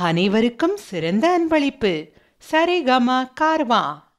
அனைவருக்கும் சிறந்த அன்பளிப்பு. சரிகமா கார்வா.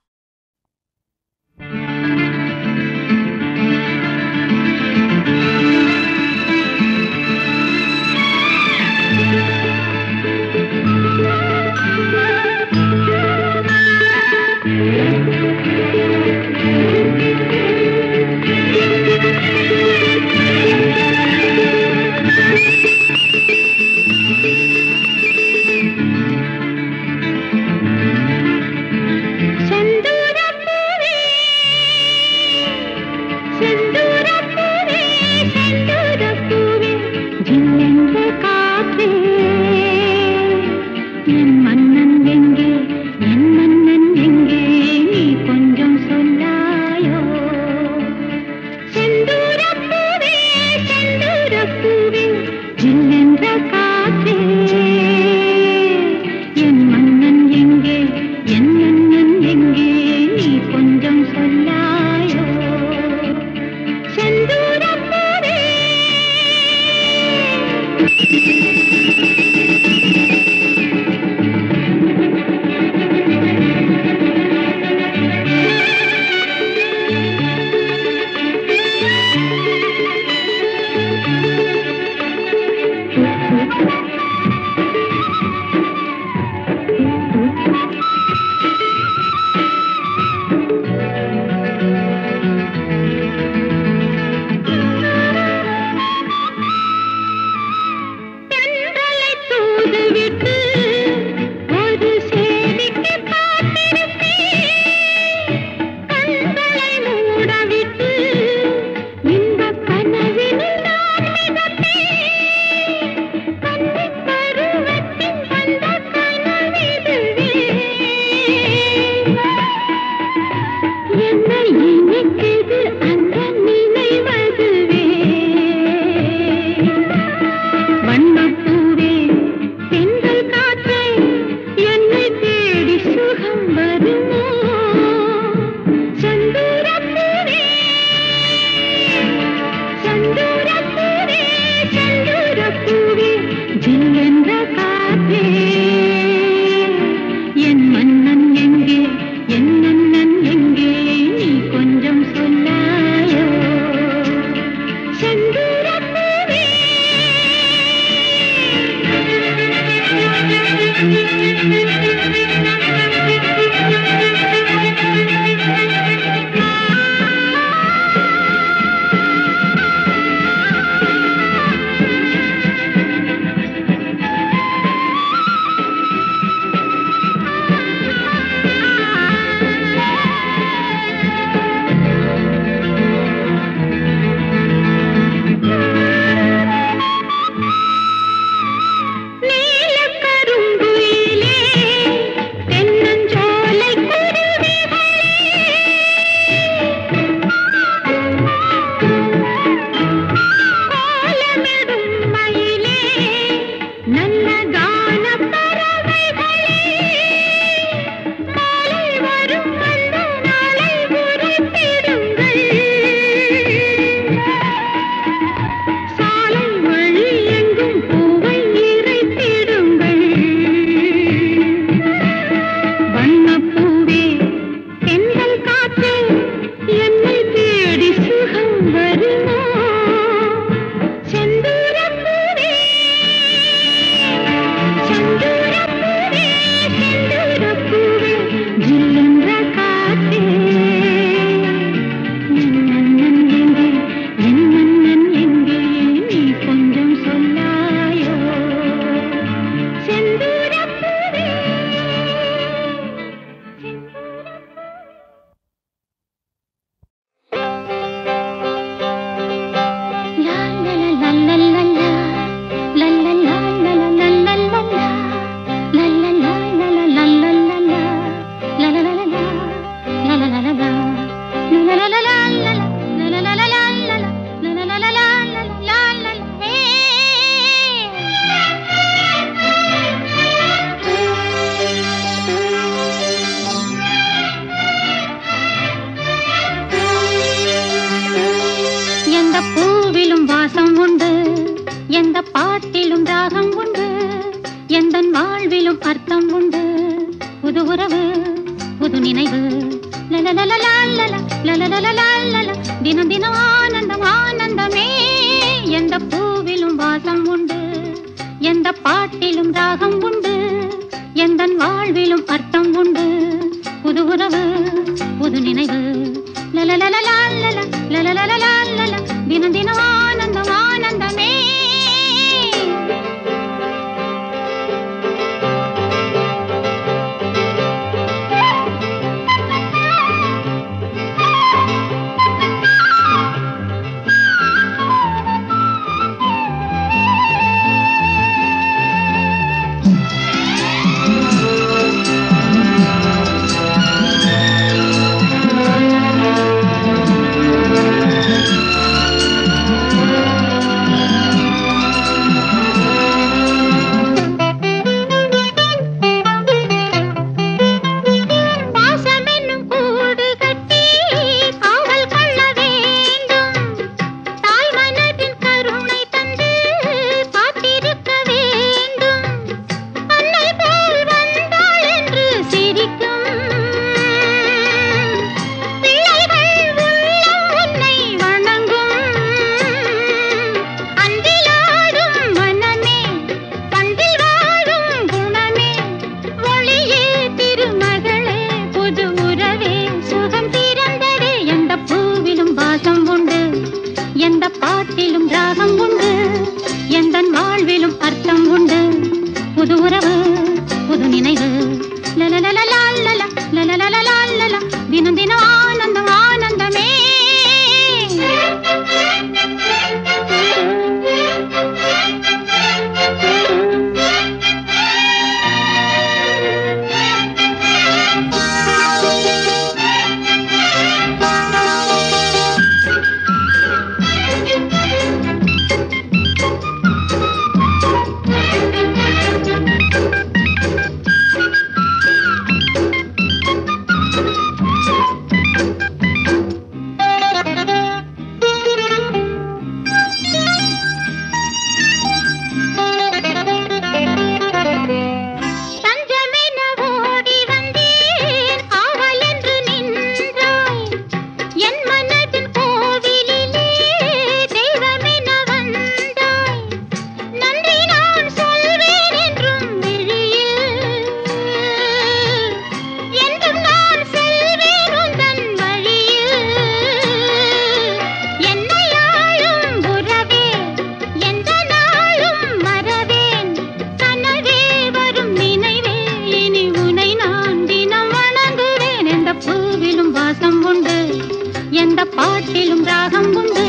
எந்த பாட்டிலும் ராகம் உண்டு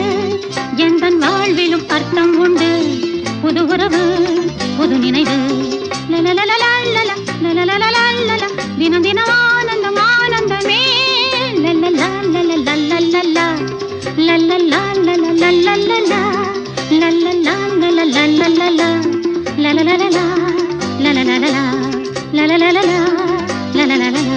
எந்த வாழ்விலும் அர்த்தம் உண்டு புது உறவு புது நினைவு தினம் தினம் ஆனந்தம் ஆனந்தமே லல்லல்லா லல்லல்லா லல்லல்லா லல்லல்லா லல்லல்லா லல்லல்லா லல்லலா லலலலலா லலலலலா லலலலலா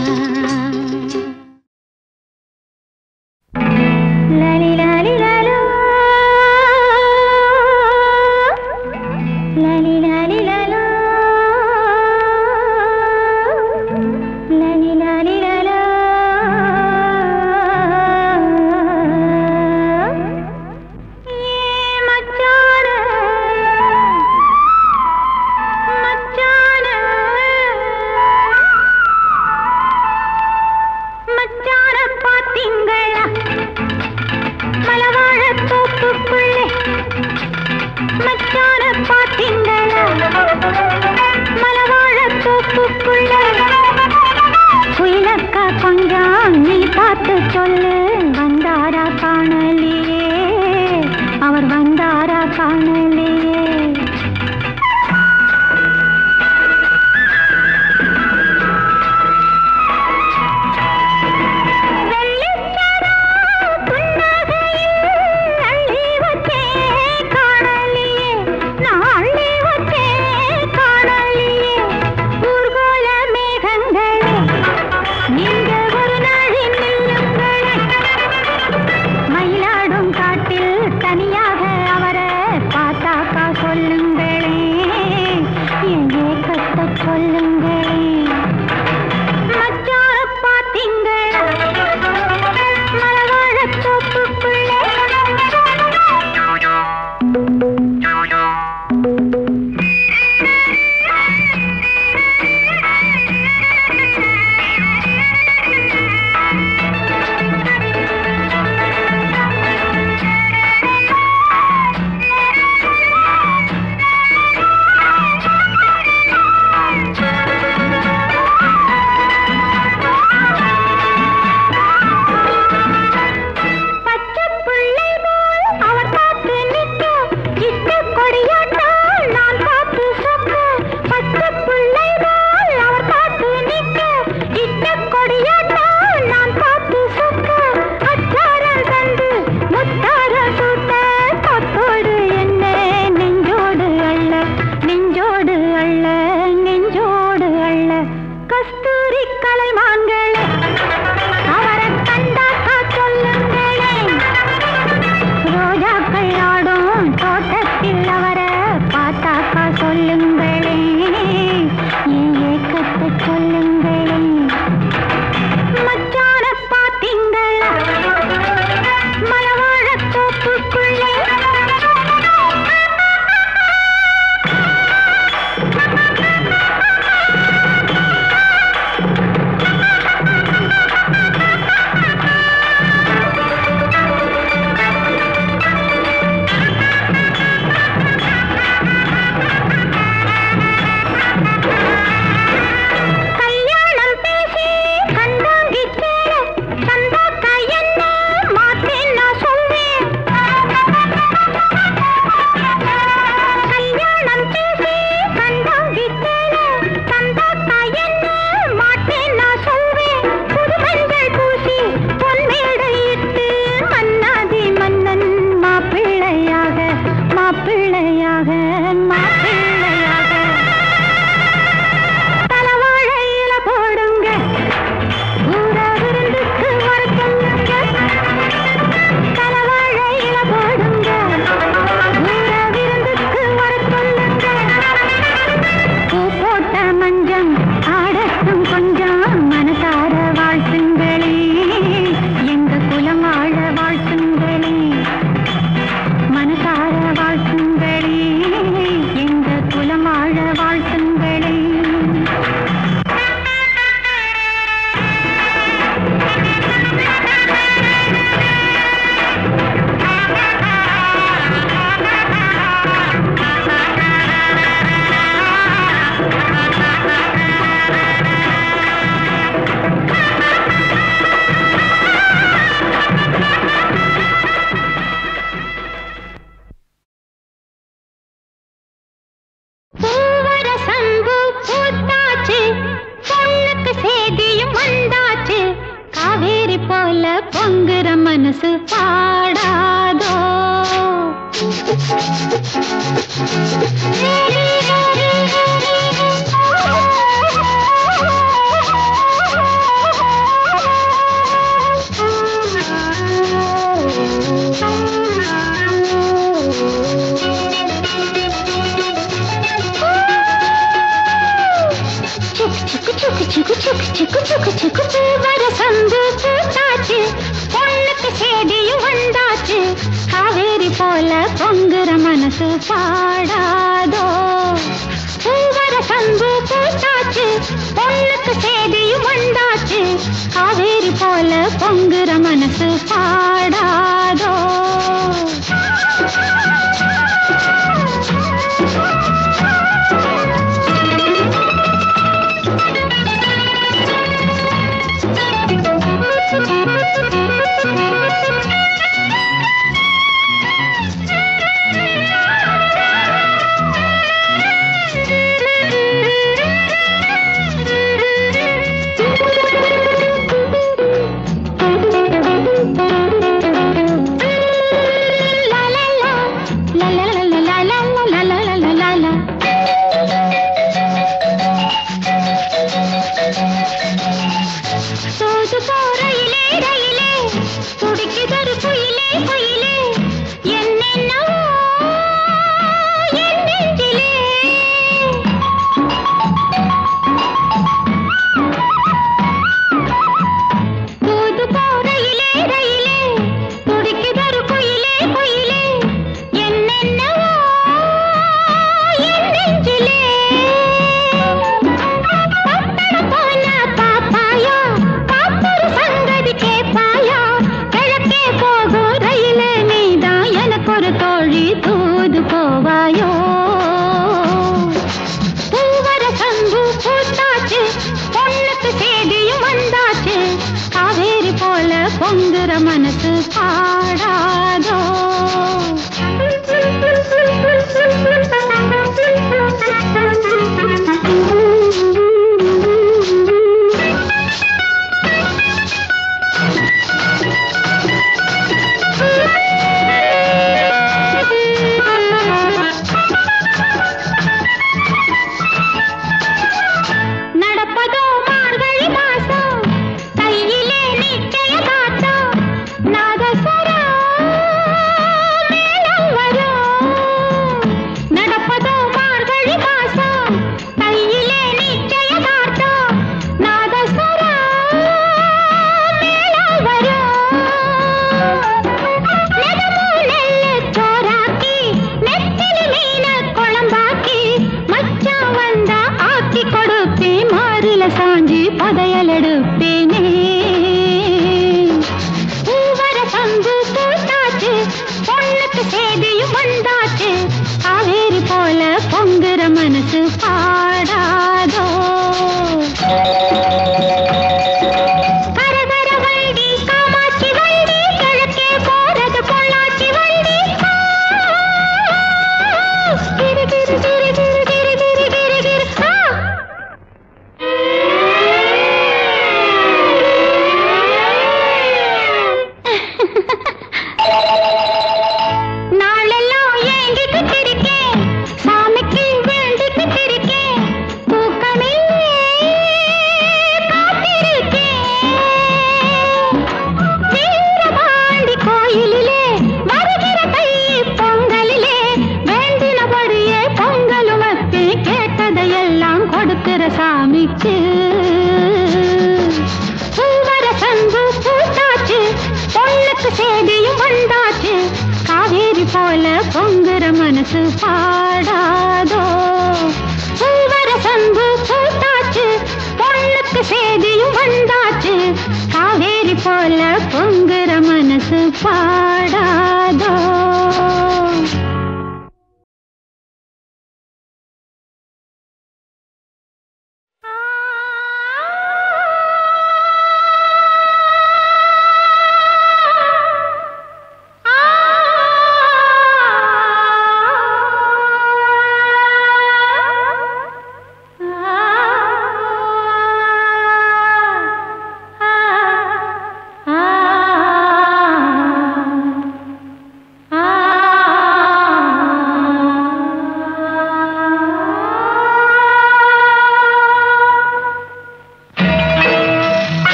పొంగర మనసు పా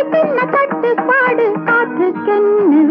ஆசைக்கென்ன கட்டுப்பாடு காற்றுக்கென்ன வேலை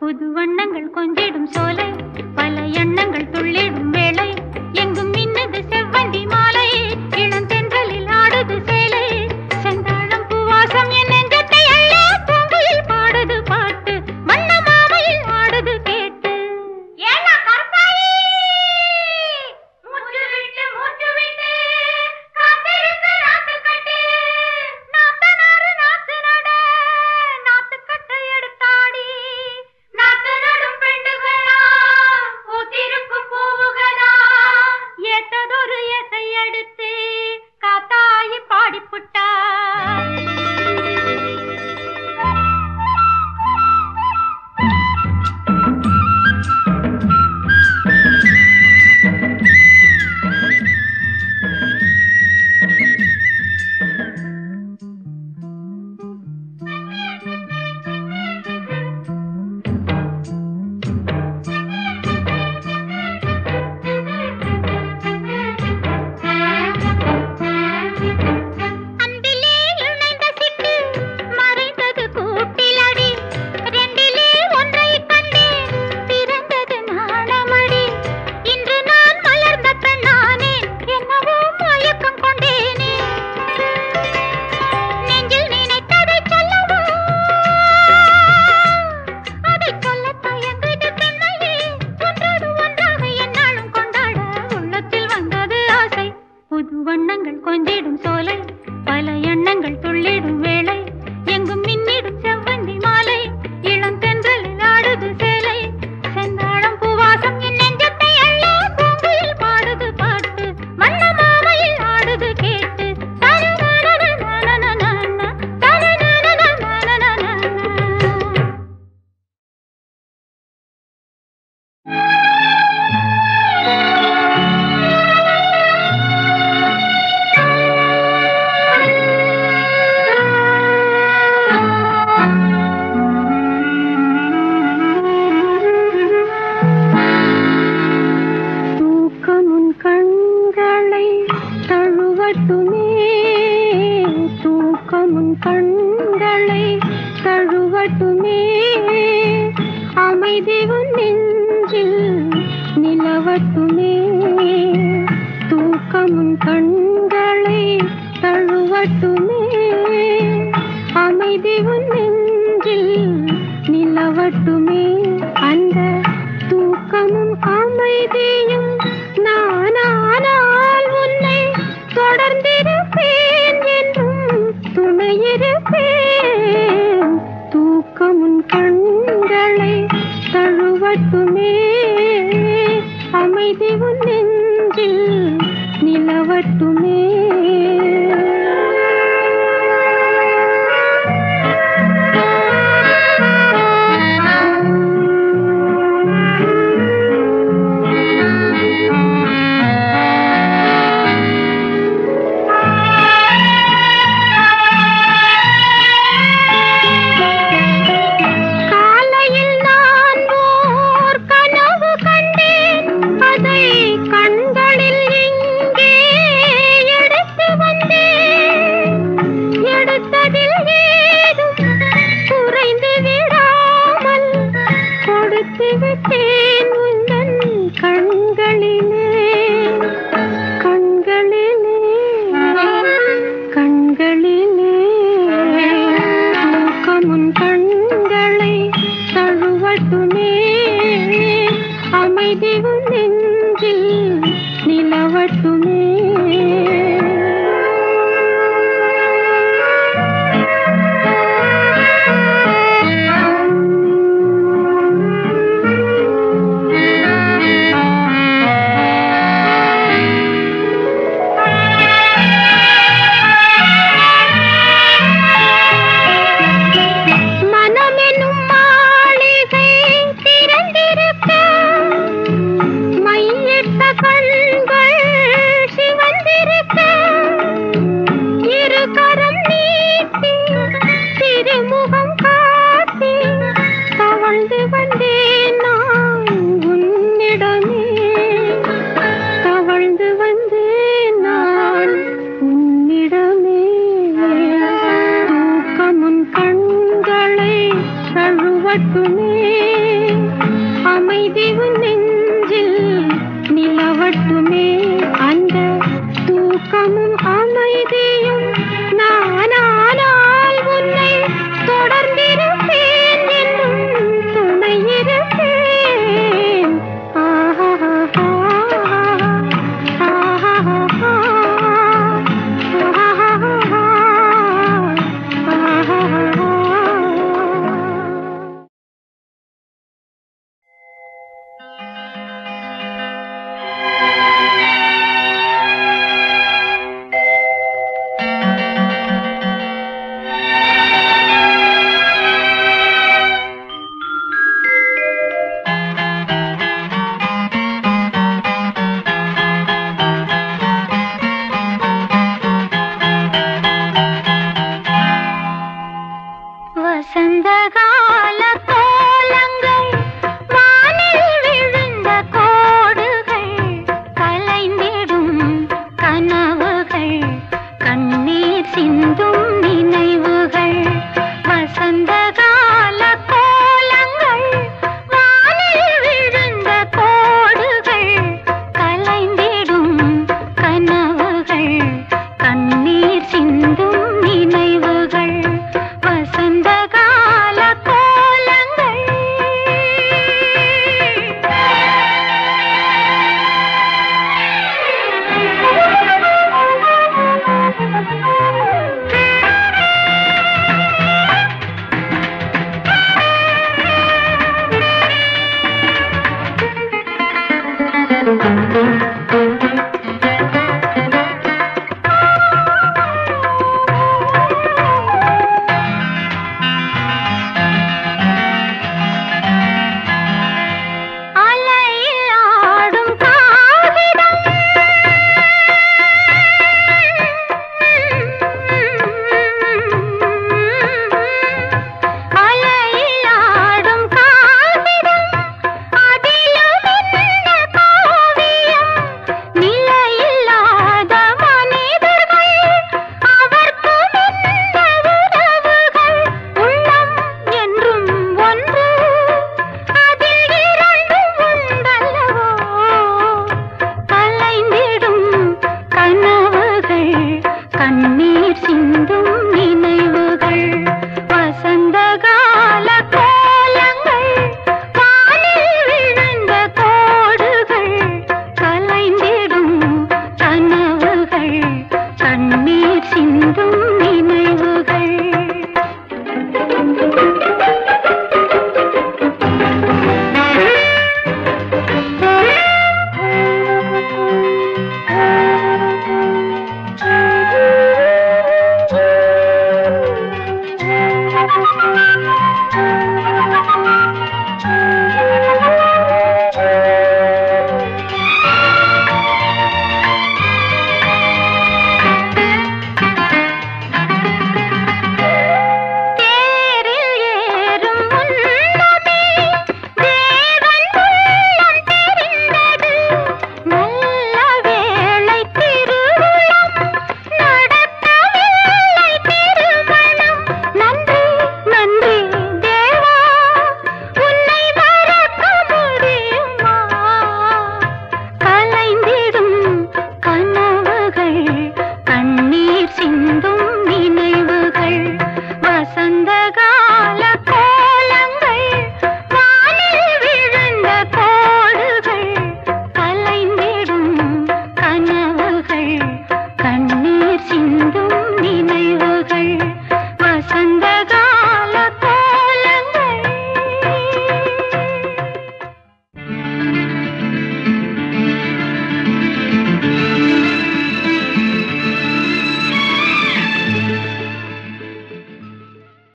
புது வண்ணங்கள் கொஞ்சிடும் சோலை பல எண்ணங்கள் துள்ளிடும் வேளை எங்கும் உன் நெஞ்சில் நிலவட்டுமே அந்த தூக்கமும் அமைதியும் பாட்டு